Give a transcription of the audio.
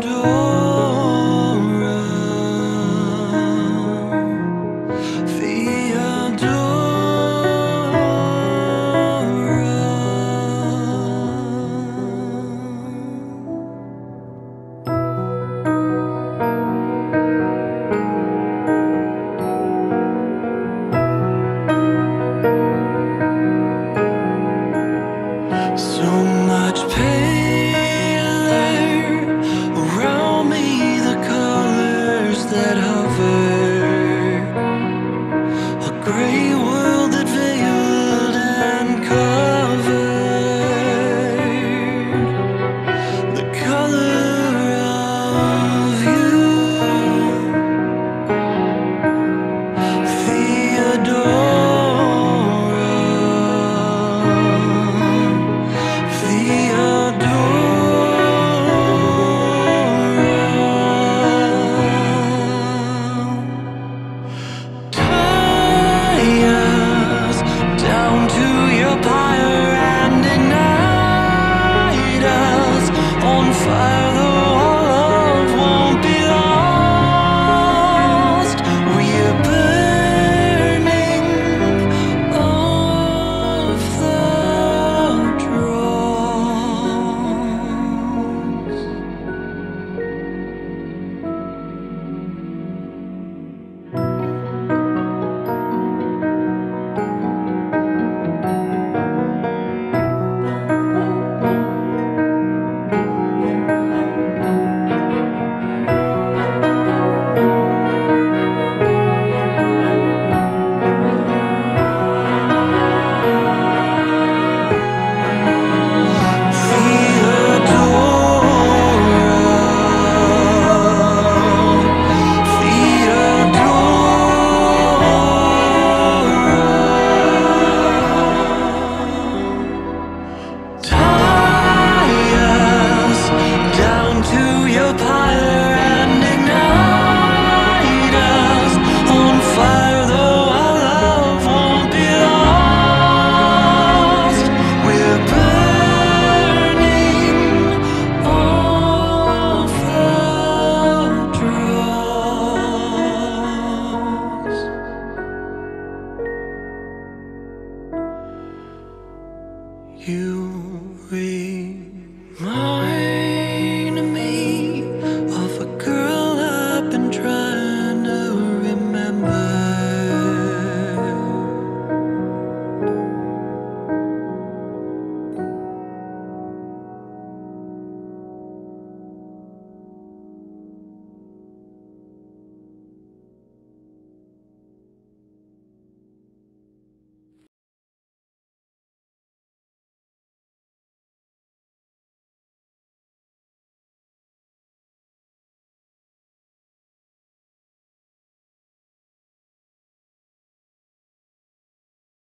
door